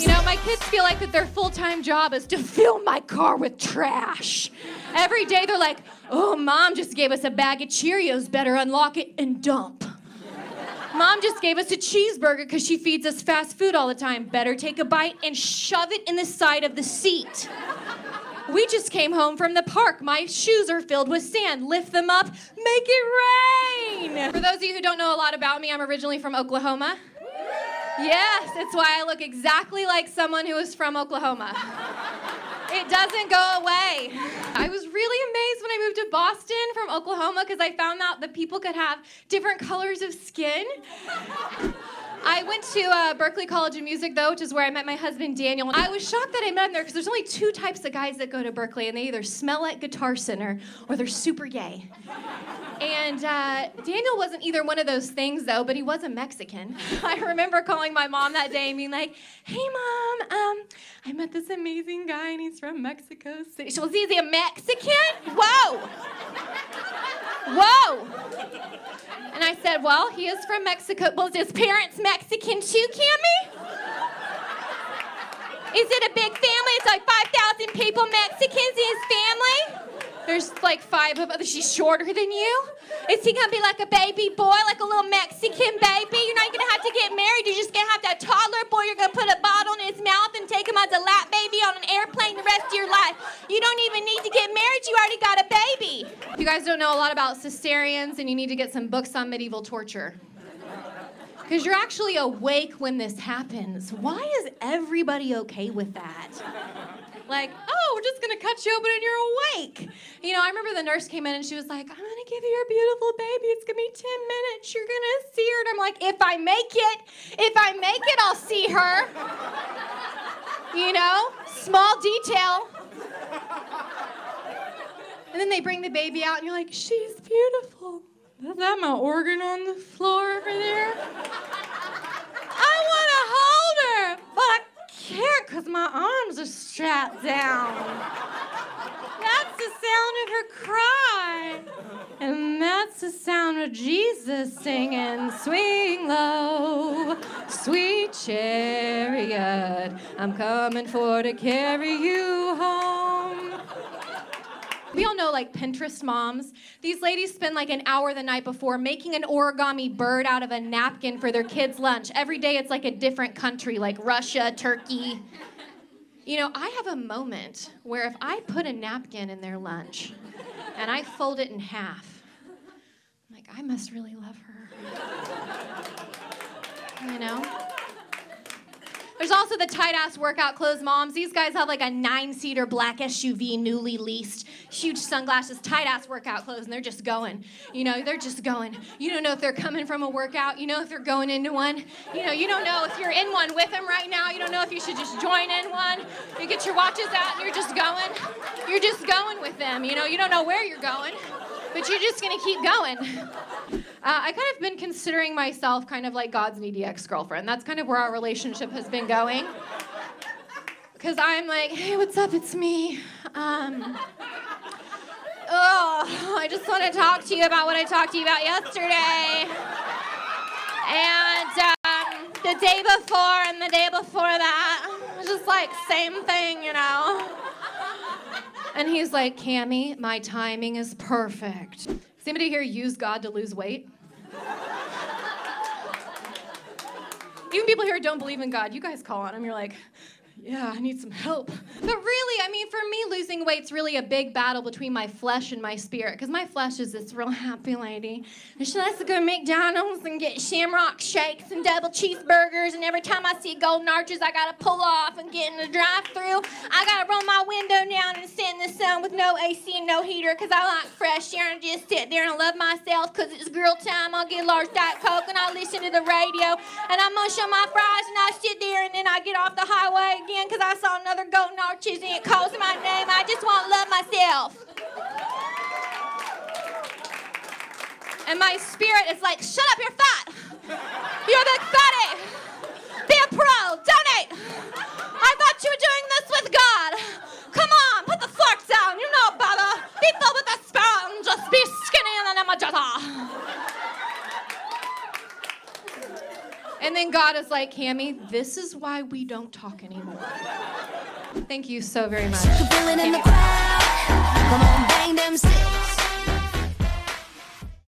You know, my kids feel like that their full-time job is to fill my car with trash. Every day they're like, "Oh, mom just gave us a bag of Cheerios. Better unlock it and dump." Mom just gave us a cheeseburger because she feeds us fast food all the time. Better take a bite and shove it in the side of the seat. We just came home from the park. My shoes are filled with sand. Lift them up, make it rain. For those of you who don't know a lot about me, I'm originally from Oklahoma. Yes, it's why I look exactly like someone who is from Oklahoma. It doesn't go away. I was really amazed when I moved to Boston from Oklahoma because I found out that people could have different colors of skin. I went to uh, Berklee College of Music, though, which is where I met my husband Daniel. I was shocked that I met him there because there's only two types of guys that go to Berklee, and they either smell like Guitar Center or they're super gay. And uh, Daniel wasn't either one of those things, though, but he was a Mexican. I remember calling my mom that day and being like, "Hey, mom, um, I met this amazing guy, and he's from Mexico City." She was, "Is he a Mexican? Whoa, whoa!" And I said, "Well, he is from Mexico. Was his parents Mexican too, Cammy?" Is it a big family? It's like 5,000 people Mexicans in his family? There's like five of us. She's shorter than you. Is he gonna be like a baby boy, like a little Mexican baby? You're not gonna have to get married. You're just gonna have that toddler boy. You're gonna put a bottle in his mouth and take him as a lap baby on an airplane the rest of your life. You don't even need to get married. You already got a baby. If you guys don't know a lot about cesareans, and you need to get some books on medieval torture. Because you're actually awake when this happens. Why is everybody okay with that? Like, oh, we're just gonna cut you open and you're awake. You know, I remember the nurse came in and she was like, I'm gonna give you your beautiful baby. It's gonna be 10 minutes. You're gonna see her. And I'm like, if I make it, if I make it, I'll see her. You know, small detail. And then they bring the baby out and you're like, she's beautiful. Is that my organ on the floor over there? I want to hold her, but I can't because my arms are strapped down. That's the sound of her cry. And that's the sound of Jesus singing, Swing low, sweet chariot. I'm coming for to carry you home. We all know like Pinterest moms. These ladies spend like an hour the night before making an origami bird out of a napkin for their kids' lunch. Every day it's like a different country, like Russia, Turkey. You know, I have a moment where if I put a napkin in their lunch and I fold it in half, I'm like, I must really love her. You know? There's also the tight ass workout clothes moms. These guys have like a nine seater black SUV, newly leased, huge sunglasses, tight ass workout clothes, and they're just going. You know, they're just going. You don't know if they're coming from a workout. You know if they're going into one. You know, you don't know if you're in one with them right now. You don't know if you should just join in one. You get your watches out and you're just going. You're just going with them. You know, you don't know where you're going, but you're just gonna keep going. Uh, I kind of been considering myself kind of like God's needy ex girlfriend. That's kind of where our relationship has been going. Because I'm like, hey, what's up? It's me. Um, oh, I just want to talk to you about what I talked to you about yesterday. And um, the day before and the day before that, just like same thing, you know. And he's like, Cammy, my timing is perfect. Does anybody here use God to lose weight? Even people here don't believe in God, you guys call on him, you're like, yeah, I need some help. But really, I mean, for me, losing weight's really a big battle between my flesh and my spirit. Because my flesh is this real happy lady. And she likes to go to McDonald's and get shamrock shakes and double cheeseburgers. And every time I see golden arches, I gotta pull off and get in the drive through. I gotta roll my window down and sit in the sun with no AC and no heater. Because I like fresh air and just sit there and love myself. Because it's girl time. I'll get large Diet Coke and I listen to the radio. And I munch on show my fries and I sit there and then I get off the highway again because I saw another arches and it calls my name. I just want to love myself. And my spirit is like, shut up. You're the fatty. Be a pro. Donate. I thought you were doing this with God. Come on, put the fork down. You know better. Be filled with the spirit and just be skinny in the name of Jesus. And God is like, Cammy, this is why we don't talk anymore. Thank you so very much.